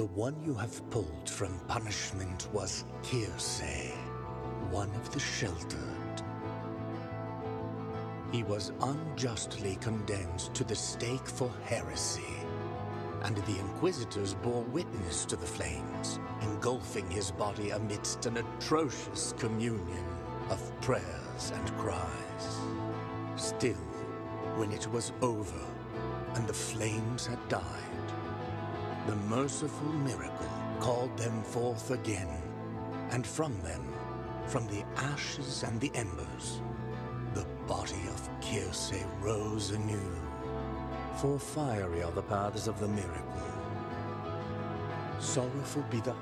The one you have pulled from punishment was Quirce, one of the sheltered. He was unjustly condemned to the stake for heresy, and the Inquisitors bore witness to the flames, engulfing his body amidst an atrocious communion of prayers and cries. Still, when it was over, and the flames had died, the merciful miracle called them forth again, and from them, from the ashes and the embers, the body of Quirce rose anew. For fiery are the paths of the miracle. Sorrowful be the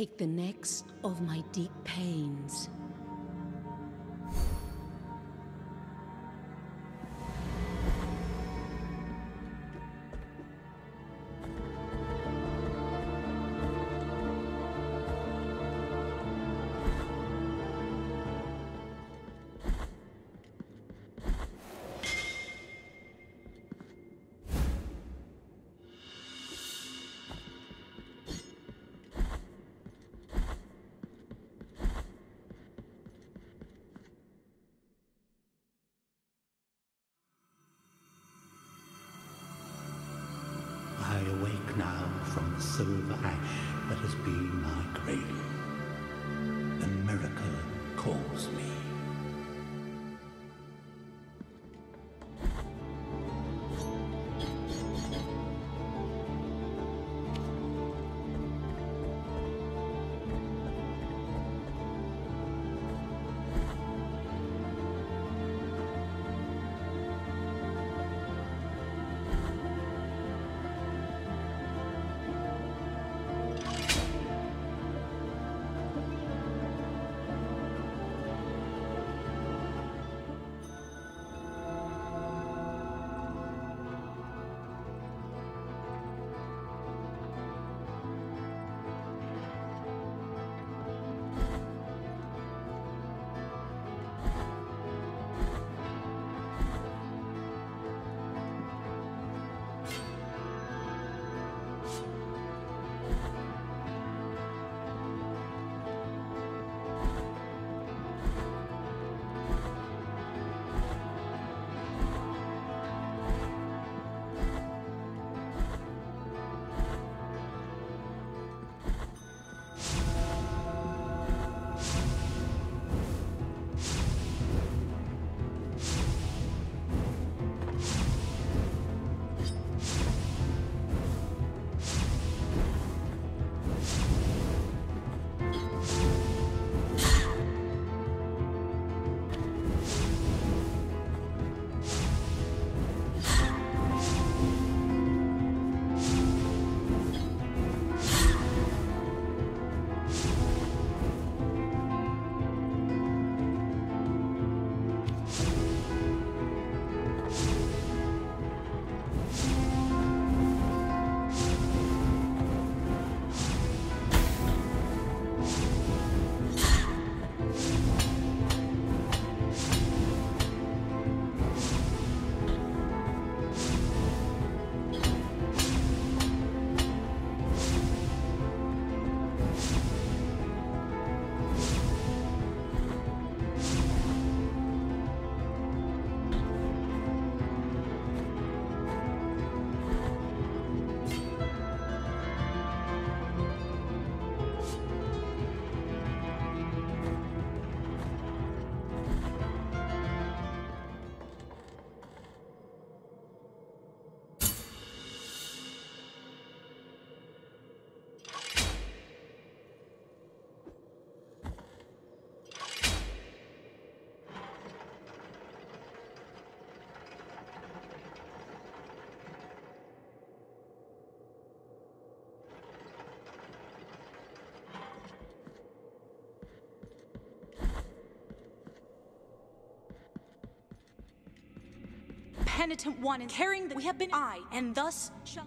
Take the next of my deep pains. Now from the silver ash that has been my cradle. A miracle calls me. Penitent one and carrying that we have been I, and thus shall.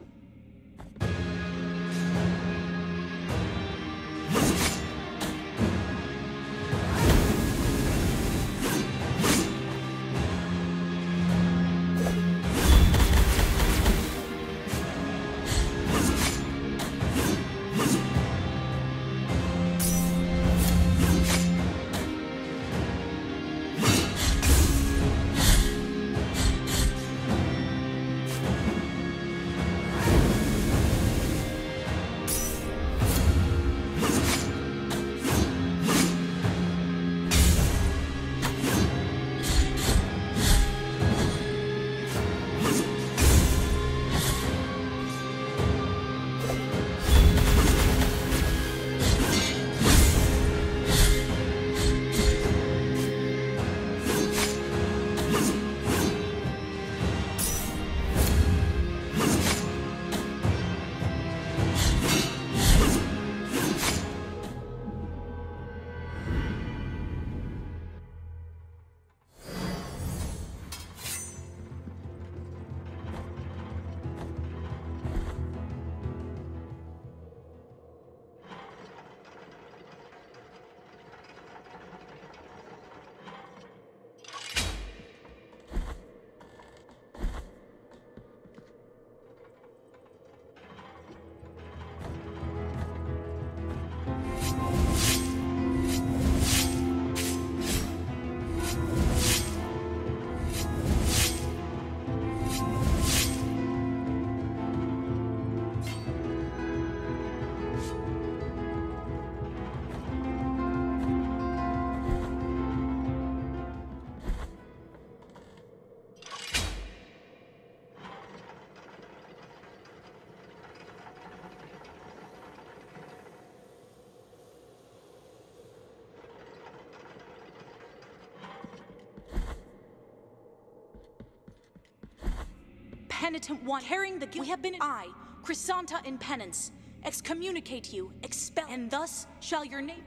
Penitent one, carrying the guilt. We have been I, Crisanta in penance, excommunicate you, expel, and thus shall your name.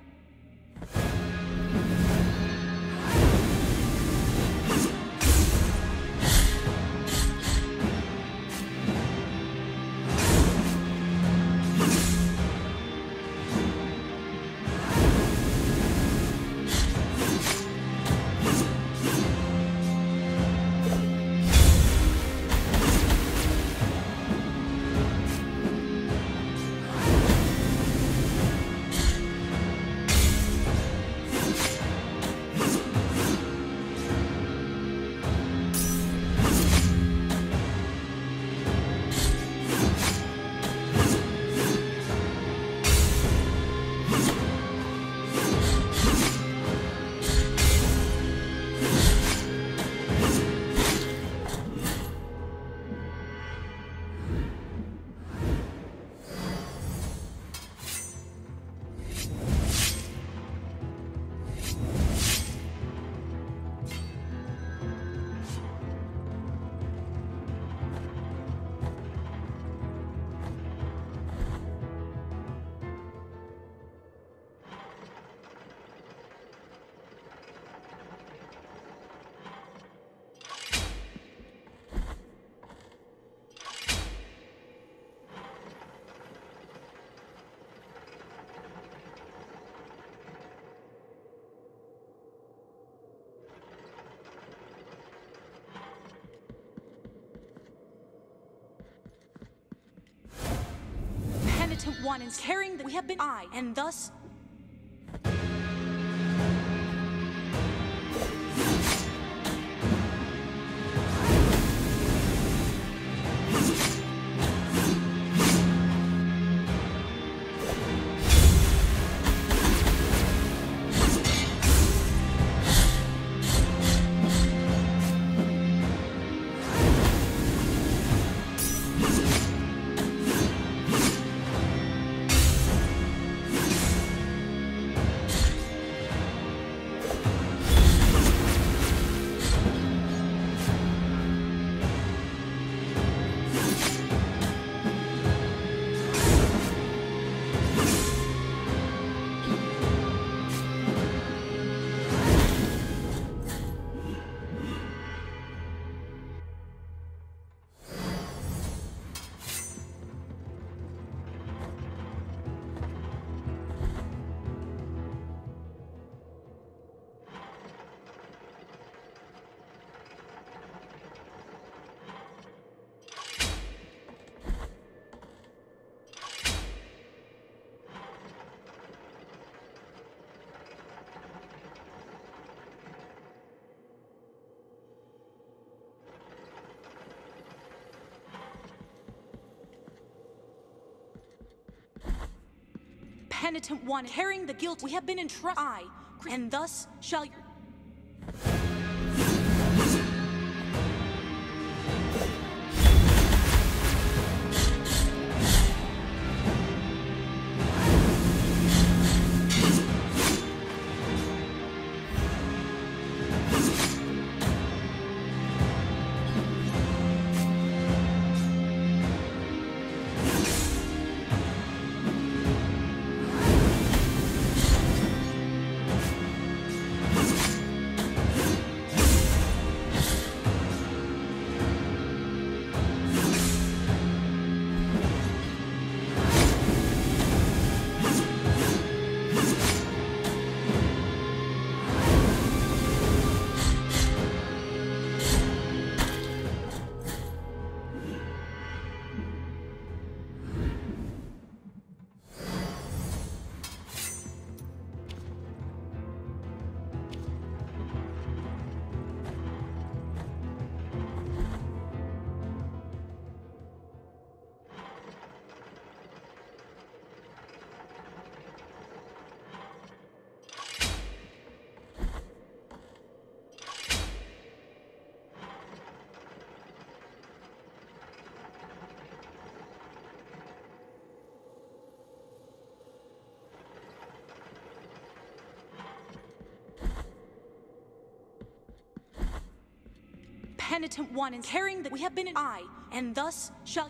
Penitent one is carrying that We have been I, and thus Penitent one, carrying the guilt. We have been entrusted. I, and thus shall your. Penitent one and carrying that we have been an eye, and thus shall